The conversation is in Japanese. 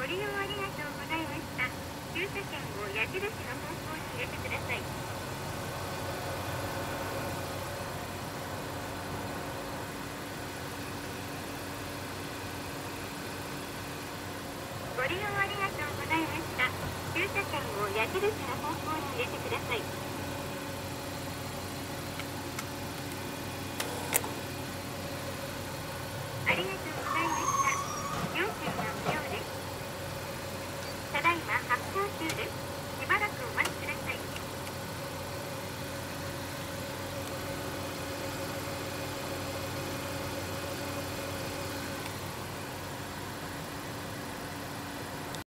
ご利用ありがとうございました。駐車券を矢印の方向に入れてください。ご利用ありがとうございました。駐車券を矢印の方向に入れてください。ありがとう